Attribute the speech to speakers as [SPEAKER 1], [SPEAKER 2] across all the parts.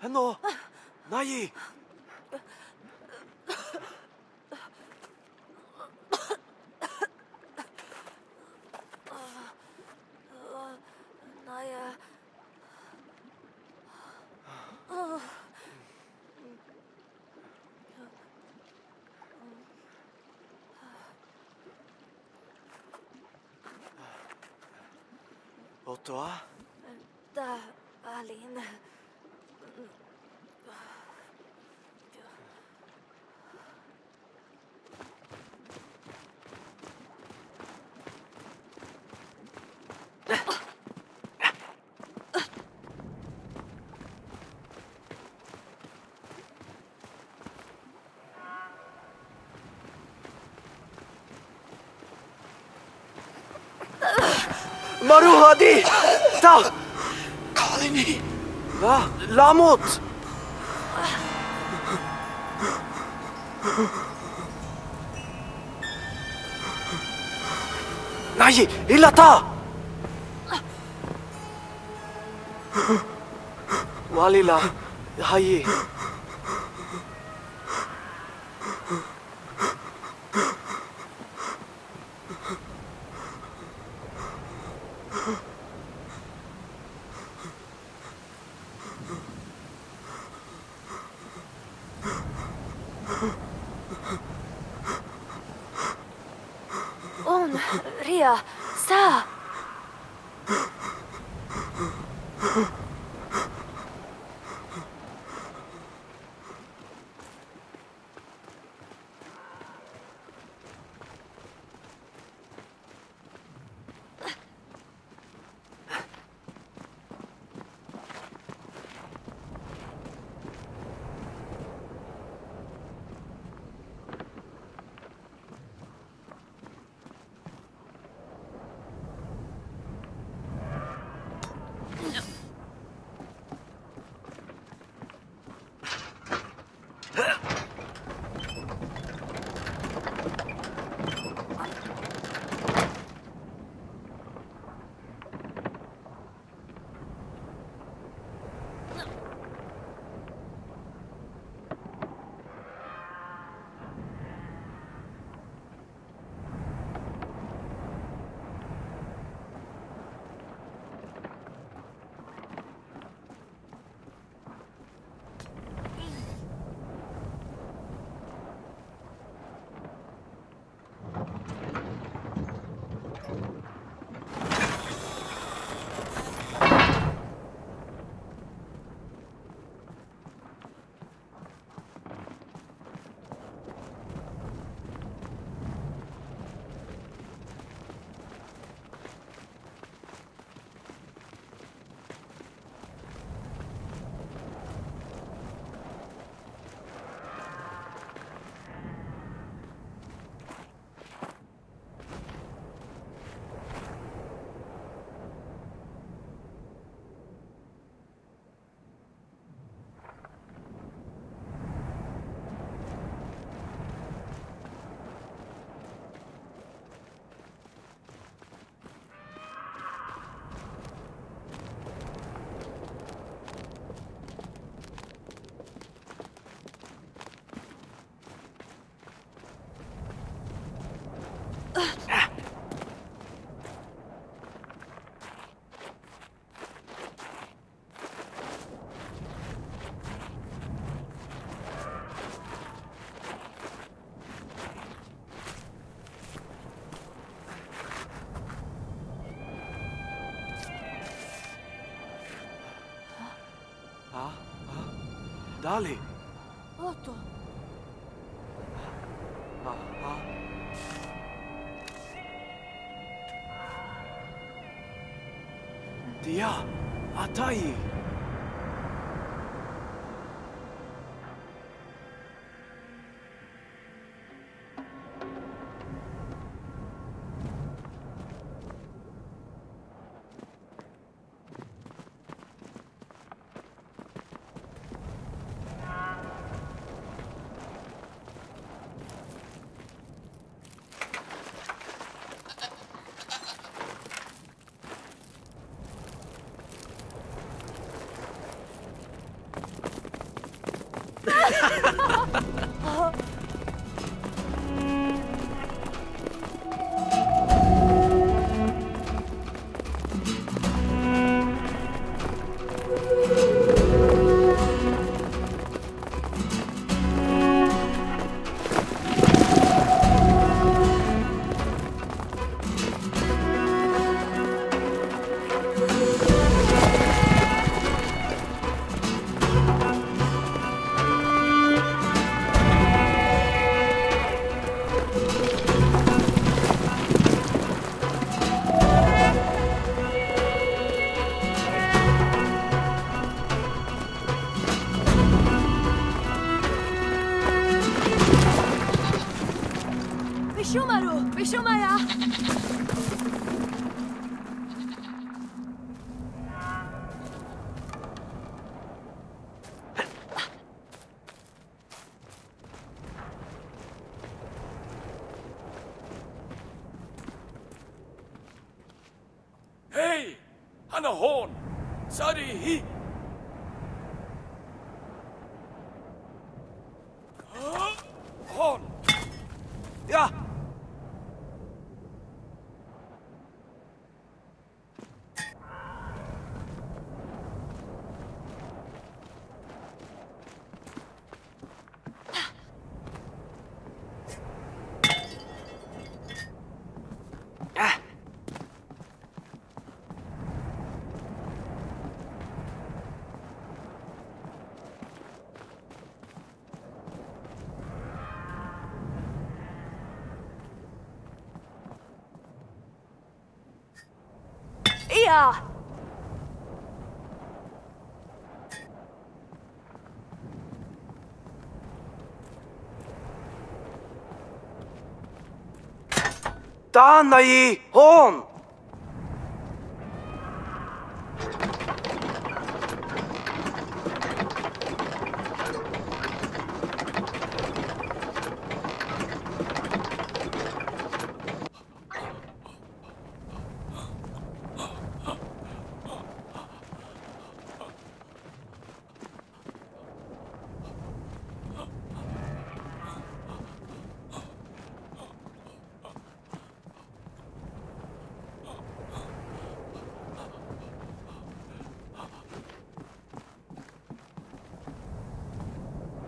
[SPEAKER 1] 很诺，哪一？多啊！
[SPEAKER 2] 大阿林呢？は Da, Alin.
[SPEAKER 1] Maruhadi! Ta! لا أموت نعي إلا تا. والي لا هيي
[SPEAKER 2] Ah, ah.
[SPEAKER 1] Dali.
[SPEAKER 2] Otto. Ah,
[SPEAKER 1] ah. Dia, Atai.
[SPEAKER 2] 兄弟们呀。だ。
[SPEAKER 1] ダーンナイホーン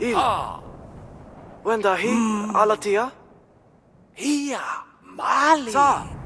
[SPEAKER 1] إيلا
[SPEAKER 3] آه.
[SPEAKER 1] وين دا هي؟ على تيا؟
[SPEAKER 3] هي مالي. صار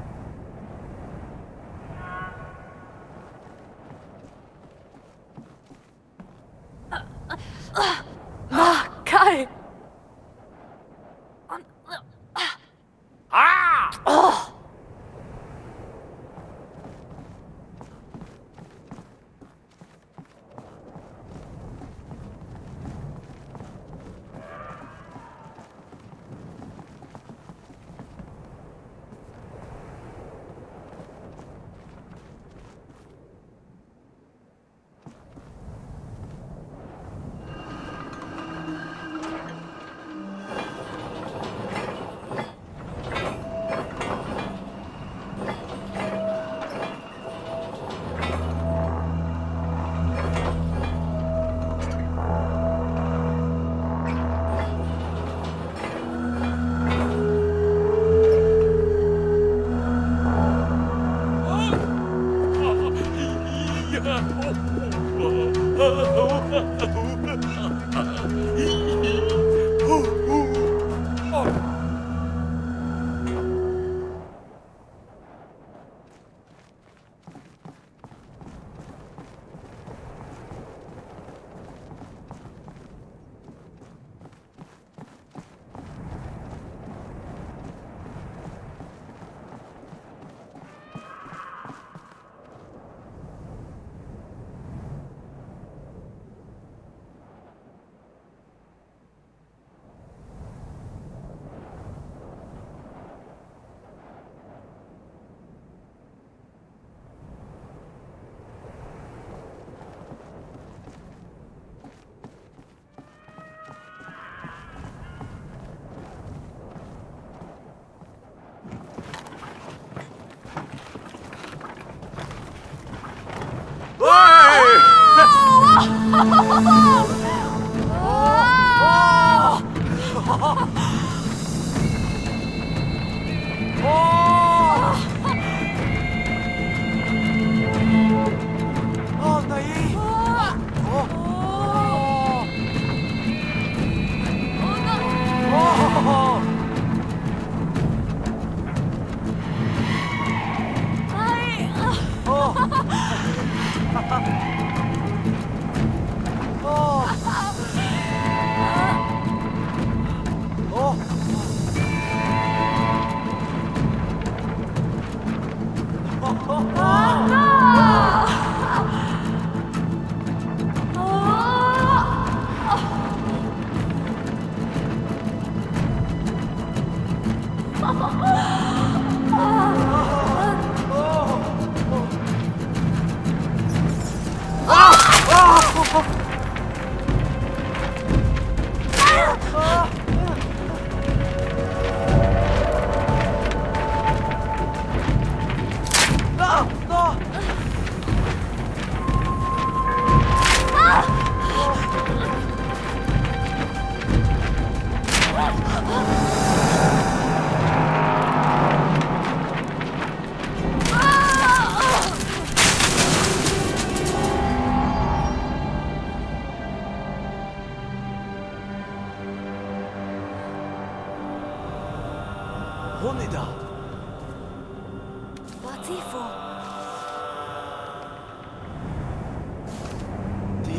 [SPEAKER 2] 好。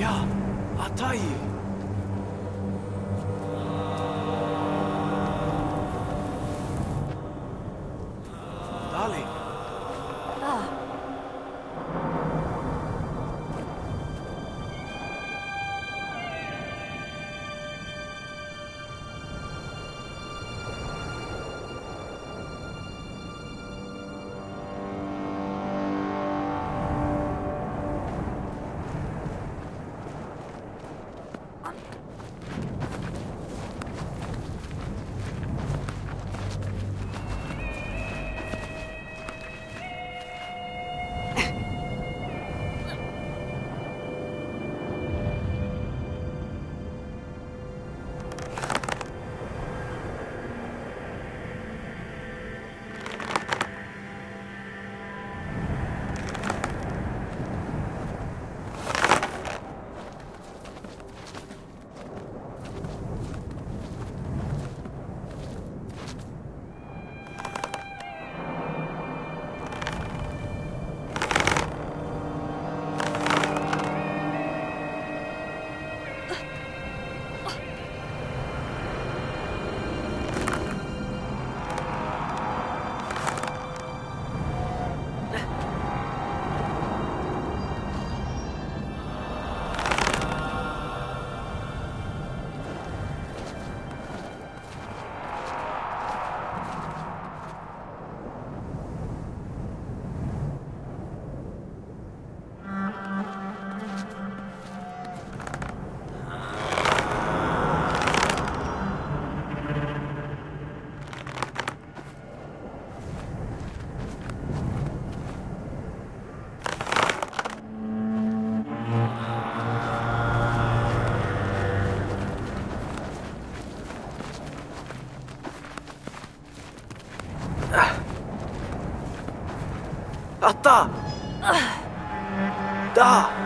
[SPEAKER 1] や、あたい。啊大。大。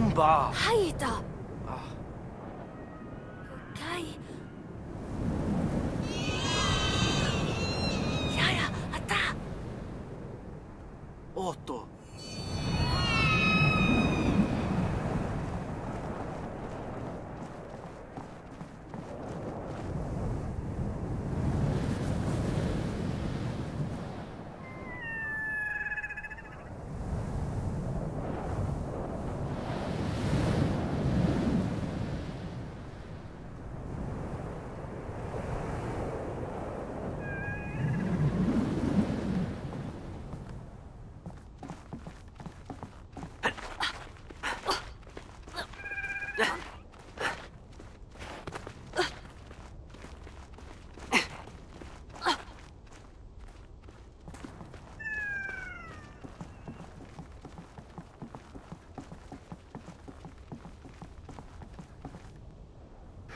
[SPEAKER 1] はいー
[SPEAKER 2] ハイ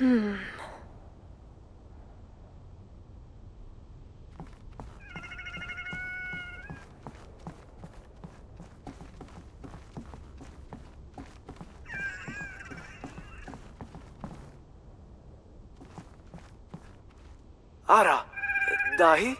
[SPEAKER 2] Hmm.
[SPEAKER 1] Ara. Dahi?